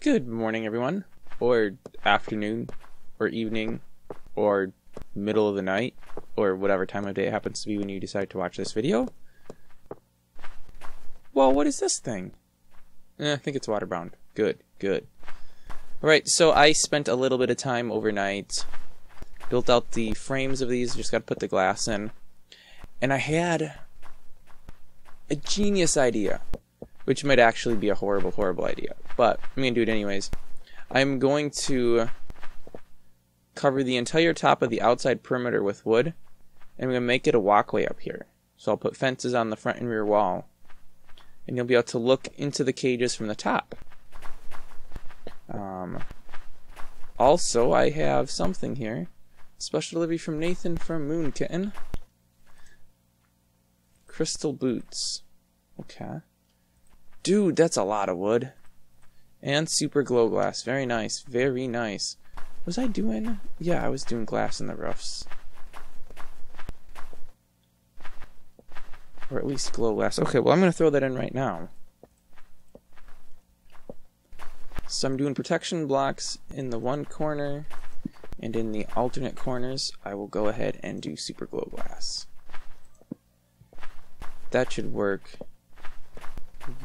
Good morning, everyone, or afternoon, or evening, or middle of the night, or whatever time of day it happens to be when you decide to watch this video. Well, what is this thing? Eh, I think it's waterbound. Good, good. Alright, so I spent a little bit of time overnight, built out the frames of these, just gotta put the glass in, and I had a genius idea which might actually be a horrible, horrible idea. But I'm going to do it anyways. I'm going to cover the entire top of the outside perimeter with wood, and I'm going to make it a walkway up here. So I'll put fences on the front and rear wall, and you'll be able to look into the cages from the top. Um, also, I have something here. Special delivery from Nathan from Moon Kitten. Crystal boots. Okay. Dude, that's a lot of wood. And super glow glass. Very nice. Very nice. Was I doing? Yeah, I was doing glass in the roofs. Or at least glow glass. Okay, well, I'm going to throw that in right now. So I'm doing protection blocks in the one corner, and in the alternate corners, I will go ahead and do super glow glass. That should work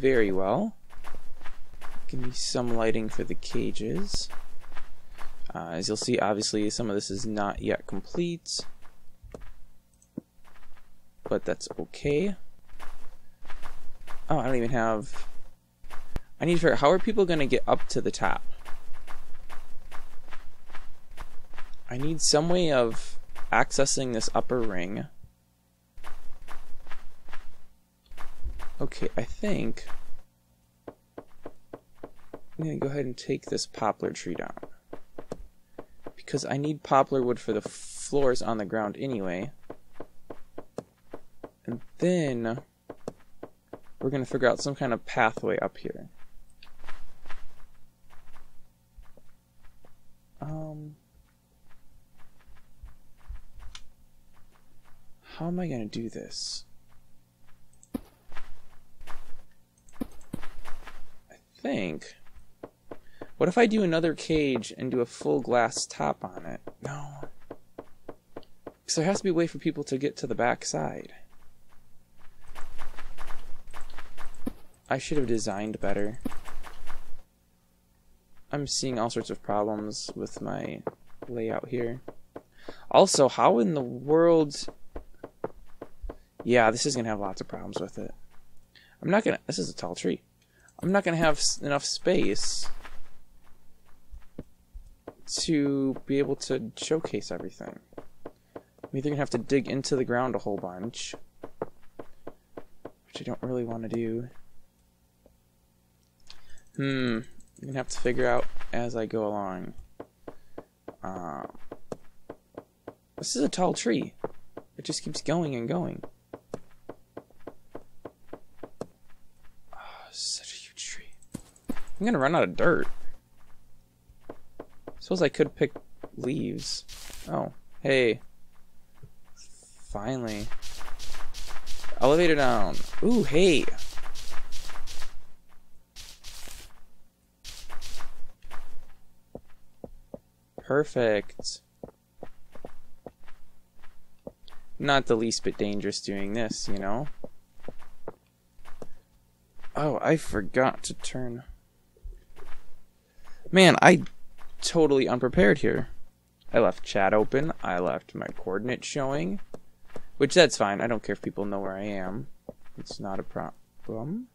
very well. Give me some lighting for the cages. Uh, as you'll see, obviously, some of this is not yet complete. But that's okay. Oh, I don't even have... I need to figure out, how are people going to get up to the top? I need some way of accessing this upper ring. Okay, I think I'm going to go ahead and take this poplar tree down. Because I need poplar wood for the floors on the ground anyway. And then we're going to figure out some kind of pathway up here. Um, how am I going to do this? Think. What if I do another cage and do a full glass top on it? No. Because there has to be a way for people to get to the back side. I should have designed better. I'm seeing all sorts of problems with my layout here. Also, how in the world... Yeah, this is going to have lots of problems with it. I'm not going to... This is a tall tree. I'm not going to have enough space to be able to showcase everything. I'm either going to have to dig into the ground a whole bunch, which I don't really want to do. Hmm, I'm going to have to figure out as I go along. Uh, this is a tall tree. It just keeps going and going. I'm gonna run out of dirt. Suppose I could pick leaves. Oh, hey. Finally. Elevator down. Ooh, hey. Perfect. Not the least bit dangerous doing this, you know? Oh, I forgot to turn... Man, I totally unprepared here. I left chat open. I left my coordinates showing. Which, that's fine. I don't care if people know where I am. It's not a problem.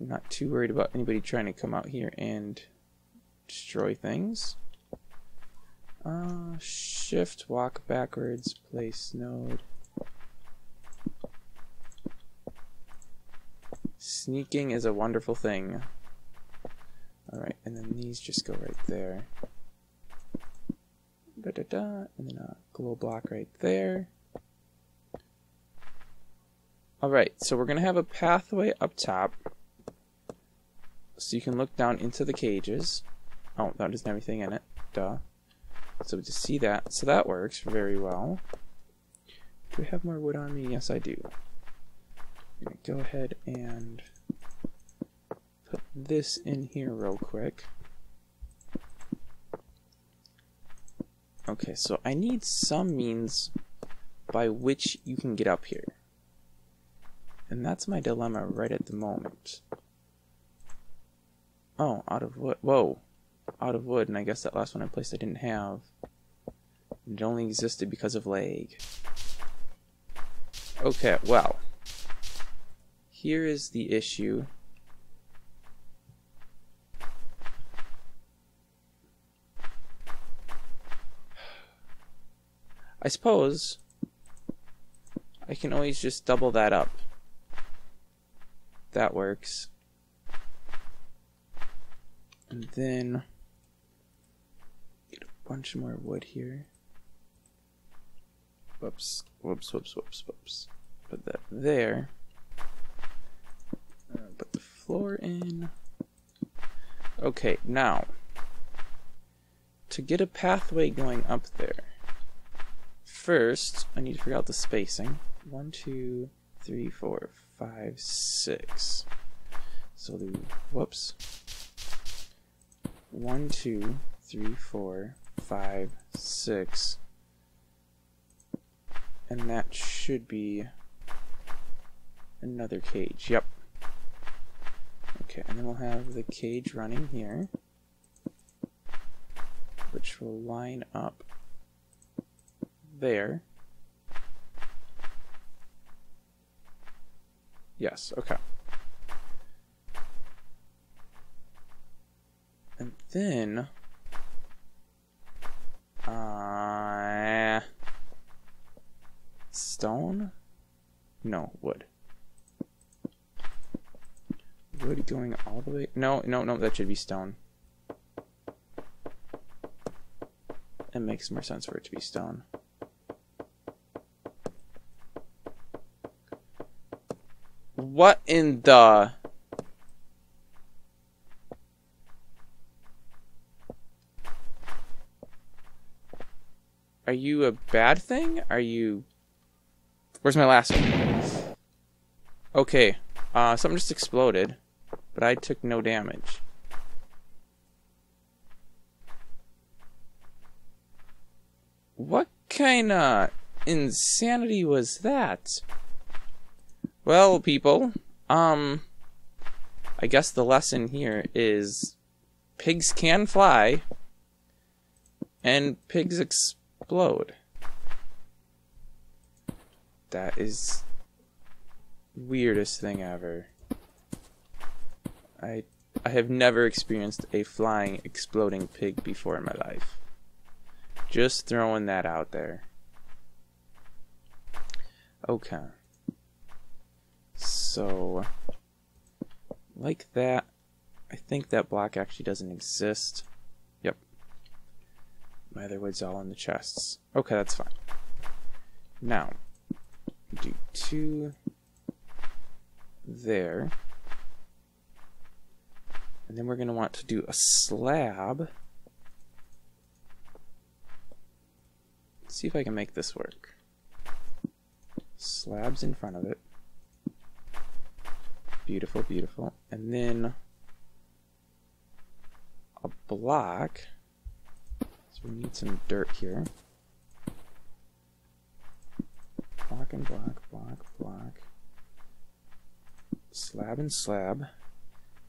I'm not too worried about anybody trying to come out here and destroy things. Uh, shift, walk backwards, place node. Sneaking is a wonderful thing. Alright, and then these just go right there. Da da da, and then a glow block right there. Alright, so we're going to have a pathway up top. So you can look down into the cages. Oh, that doesn't have anything in it. Duh. So to see that, so that works very well. Do I have more wood on me? Yes, I do. I'm going to go ahead and put this in here real quick. Okay, so I need some means by which you can get up here. And that's my dilemma right at the moment. Oh, out of wood. Whoa. Out of wood, and I guess that last one I placed I didn't have. It only existed because of lag. Okay, well. Here is the issue. I suppose I can always just double that up. That works. And then get a bunch more wood here. Whoops, whoops, whoops, whoops, whoops. Put that there. Uh, put the floor in. Okay, now to get a pathway going up there, first I need to figure out the spacing. One, two, three, four, five, six. So the whoops. One, two, three, four, five, six. And that should be another cage. Yep. Okay, and then we'll have the cage running here, which will line up there. Yes, okay. And then... Uh, stone? No, wood. Wood going all the way... No, no, no, that should be stone. It makes more sense for it to be stone. What in the... Are you a bad thing? Are you... Where's my last one? Okay, uh, something just exploded, but I took no damage. What kind of insanity was that? Well, people, um, I guess the lesson here is pigs can fly and pigs explode. That is weirdest thing ever. I I have never experienced a flying exploding pig before in my life. Just throwing that out there. Okay. So, like that, I think that block actually doesn't exist. Yep. My other wood's all in the chests. Okay, that's fine. Now, do two there. And then we're going to want to do a slab. Let's see if I can make this work. Slabs in front of it. Beautiful, beautiful. And then a block. So we need some dirt here. Block and block, block, block. Slab and slab.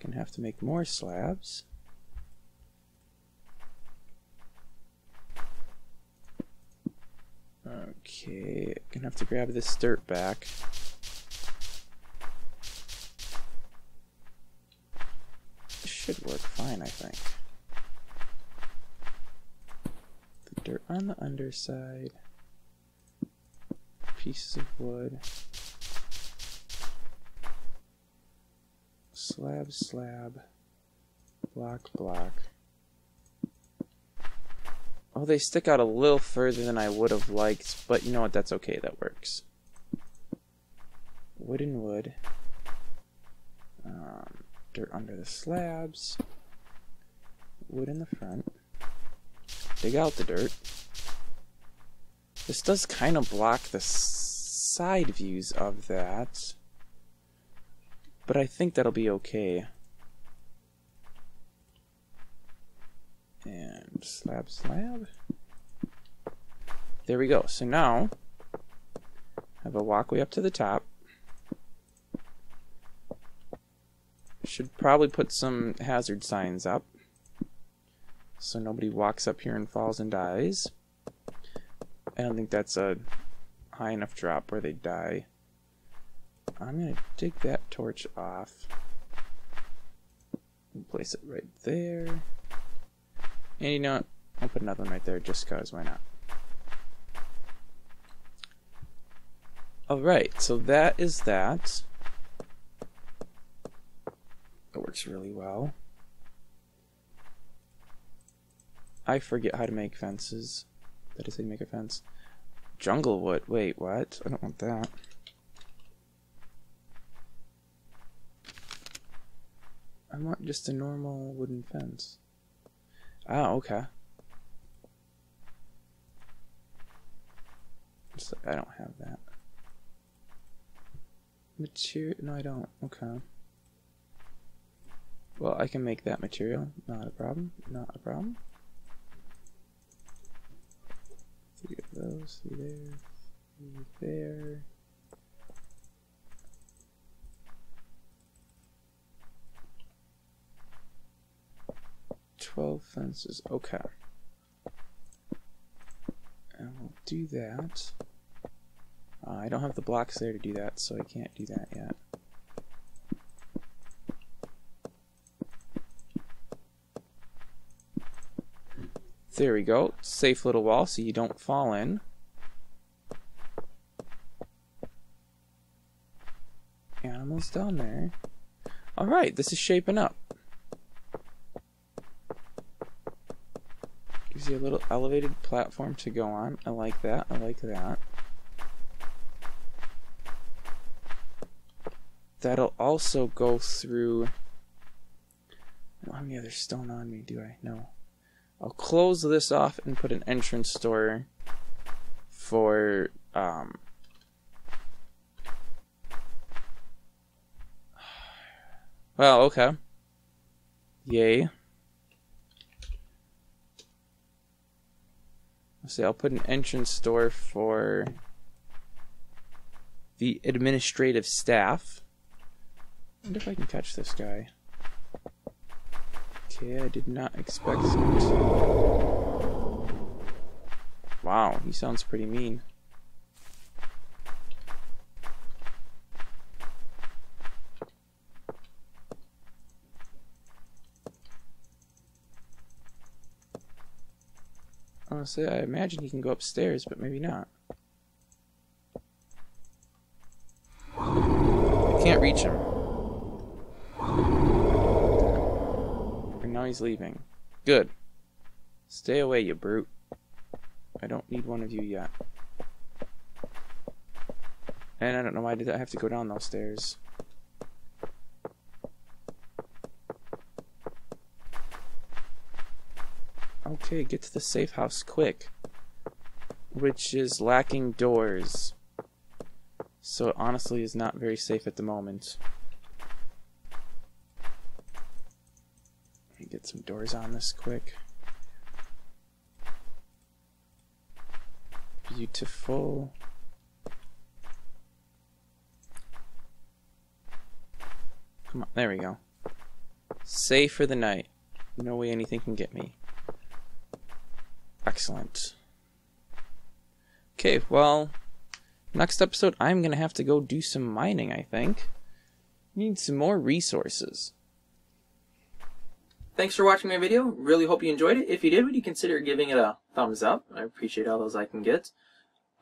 Gonna have to make more slabs. Okay, gonna have to grab this dirt back. Should work fine, I think. The dirt on the underside. Pieces of wood. Slab, slab. Block, block. Oh, they stick out a little further than I would have liked, but you know what, that's okay, that works. Wood and wood dirt under the slabs, wood in the front, dig out the dirt. This does kind of block the side views of that, but I think that'll be okay. And slab, slab. There we go. So now, I have a walkway up to the top. Should probably put some hazard signs up so nobody walks up here and falls and dies. I don't think that's a high enough drop where they die. I'm going to take that torch off and place it right there. And you know what? I'll put another one right there just because, why not? Alright, so that is that. It works really well. I forget how to make fences. That is how you make a fence. Jungle wood. Wait, what? I don't want that. I want just a normal wooden fence. Ah, okay. I don't have that. Material? No, I don't. Okay. Well, I can make that material. Not a problem. Not a problem. Three of those. Three there. Three there. Twelve fences. Okay. And we'll do that. Uh, I don't have the blocks there to do that, so I can't do that yet. There we go. Safe little wall so you don't fall in. Animals down there. Alright, this is shaping up. Gives you a little elevated platform to go on. I like that. I like that. That'll also go through... I don't have any other stone on me, do I? No. I'll close this off and put an entrance door for um, well okay. Yay. Let's see I'll put an entrance door for the administrative staff. I wonder if I can catch this guy Okay, I did not expect it. Wow, he sounds pretty mean. Honestly, I imagine he can go upstairs, but maybe not. I can't reach him. Now he's leaving. Good. Stay away, you brute. I don't need one of you yet. And I don't know why did I have to go down those stairs. Okay, get to the safe house quick. Which is lacking doors. So it honestly is not very safe at the moment. Get some doors on this quick. Beautiful. Come on, there we go. Safe for the night. No way anything can get me. Excellent. Okay, well, next episode I'm going to have to go do some mining, I think. Need some more resources. Thanks for watching my video. Really hope you enjoyed it. If you did, would you consider giving it a thumbs up? I appreciate all those I can get.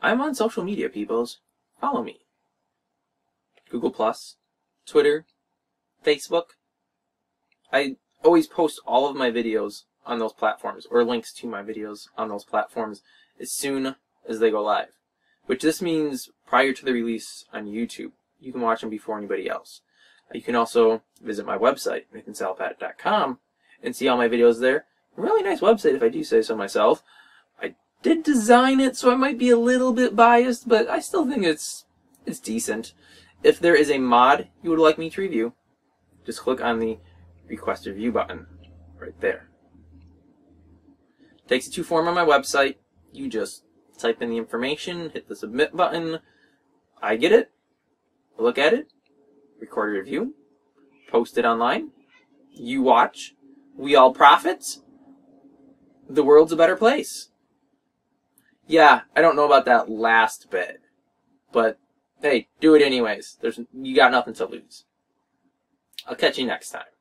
I'm on social media, peoples. Follow me. Google Plus, Twitter, Facebook. I always post all of my videos on those platforms, or links to my videos on those platforms, as soon as they go live. Which this means prior to the release on YouTube. You can watch them before anybody else. You can also visit my website, nathansalapat.com, and see all my videos there. Really nice website if I do say so myself. I did design it, so I might be a little bit biased, but I still think it's it's decent. If there is a mod you would like me to review, just click on the request review button right there. Takes you to form on my website. You just type in the information, hit the submit button. I get it, look at it, record a review, post it online. You watch. We all profit. The world's a better place. Yeah, I don't know about that last bit, but hey, do it anyways. There's you got nothing to lose. I'll catch you next time.